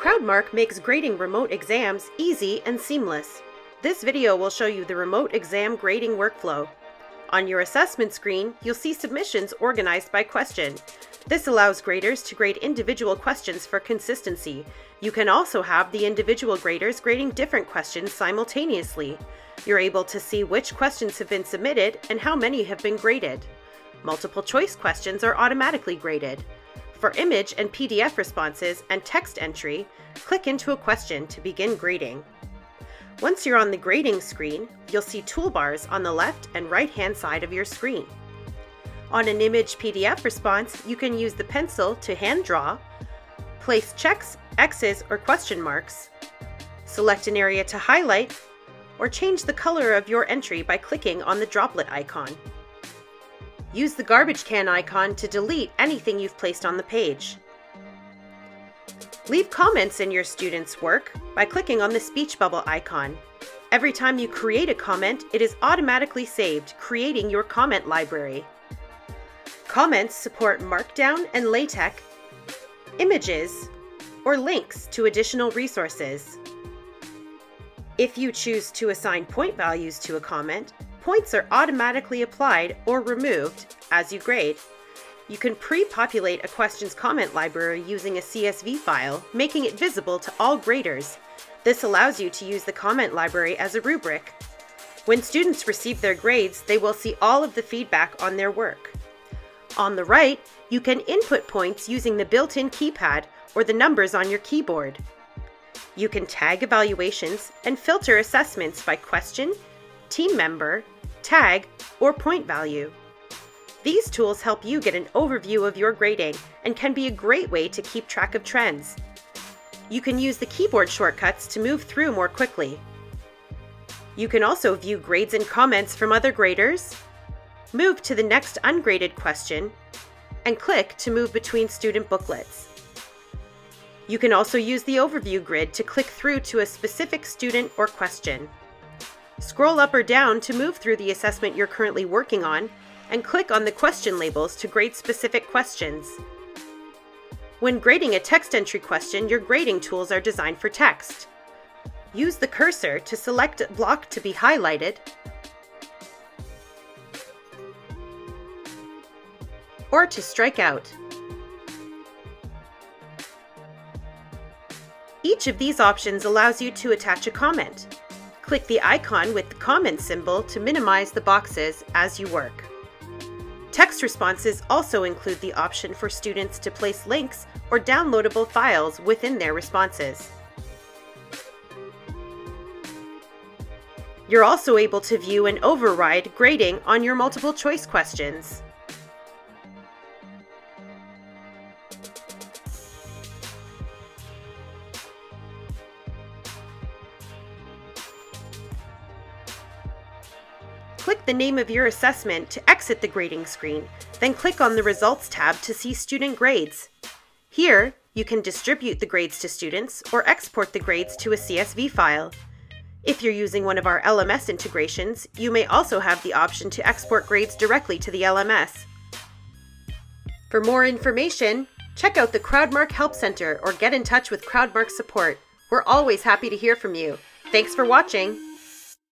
Crowdmark makes grading remote exams easy and seamless. This video will show you the remote exam grading workflow. On your assessment screen, you'll see submissions organized by question. This allows graders to grade individual questions for consistency. You can also have the individual graders grading different questions simultaneously. You're able to see which questions have been submitted and how many have been graded. Multiple choice questions are automatically graded. For image and PDF responses and text entry, click into a question to begin grading. Once you're on the grading screen, you'll see toolbars on the left and right hand side of your screen. On an image PDF response, you can use the pencil to hand draw, place checks, X's, or question marks, select an area to highlight, or change the color of your entry by clicking on the droplet icon. Use the garbage can icon to delete anything you've placed on the page. Leave comments in your students' work by clicking on the speech bubble icon. Every time you create a comment, it is automatically saved, creating your comment library. Comments support Markdown and LaTeX, images, or links to additional resources. If you choose to assign point values to a comment, Points are automatically applied or removed as you grade. You can pre-populate a question's comment library using a CSV file, making it visible to all graders. This allows you to use the comment library as a rubric. When students receive their grades, they will see all of the feedback on their work. On the right, you can input points using the built-in keypad or the numbers on your keyboard. You can tag evaluations and filter assessments by question, team member, tag, or point value. These tools help you get an overview of your grading and can be a great way to keep track of trends. You can use the keyboard shortcuts to move through more quickly. You can also view grades and comments from other graders, move to the next ungraded question, and click to move between student booklets. You can also use the overview grid to click through to a specific student or question. Scroll up or down to move through the assessment you're currently working on, and click on the question labels to grade specific questions. When grading a text entry question, your grading tools are designed for text. Use the cursor to select a block to be highlighted, or to strike out. Each of these options allows you to attach a comment. Click the icon with the comment symbol to minimize the boxes as you work. Text responses also include the option for students to place links or downloadable files within their responses. You're also able to view and override grading on your multiple choice questions. Click the name of your assessment to exit the grading screen, then click on the Results tab to see student grades. Here, you can distribute the grades to students or export the grades to a CSV file. If you're using one of our LMS integrations, you may also have the option to export grades directly to the LMS. For more information, check out the Crowdmark Help Center or get in touch with Crowdmark support. We're always happy to hear from you. Thanks for watching!